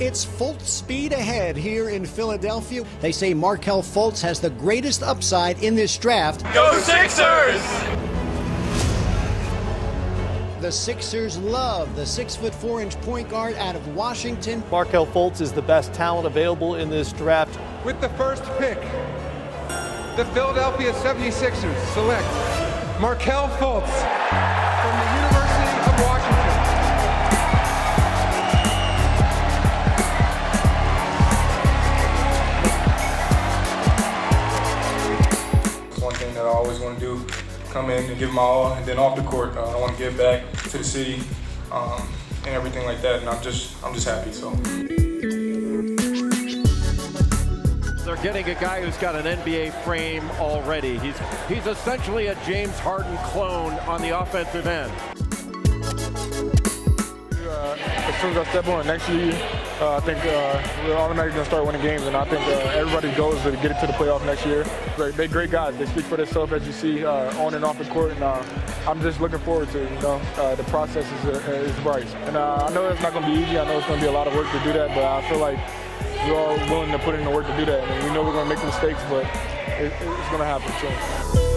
It's full speed ahead here in Philadelphia. They say Markelle Fultz has the greatest upside in this draft. Go Sixers! The Sixers love the six foot four inch point guard out of Washington. Markelle Fultz is the best talent available in this draft. With the first pick, the Philadelphia 76ers select Markelle Fultz thing that I always want to do, come in and give my all, and then off the court, uh, I want to give back to the city um, and everything like that. And I'm just, I'm just happy. So. They're getting a guy who's got an NBA frame already. He's he's essentially a James Harden clone on the offensive end. Uh, as soon as I step on next year, uh, I think uh, we're automatically going to start winning games, and I think uh, everybody's goal is to get it to the playoff next year. They're, they're great guys. They speak for themselves, as you see, uh, on and off the court, and uh, I'm just looking forward to you know the process is, is bright. And I know it's not going to be easy. I know it's going to be a lot of work to do that, but I feel like we're all willing to put in the work to do that. And we know we're going to make mistakes, but it, it's going to happen. So.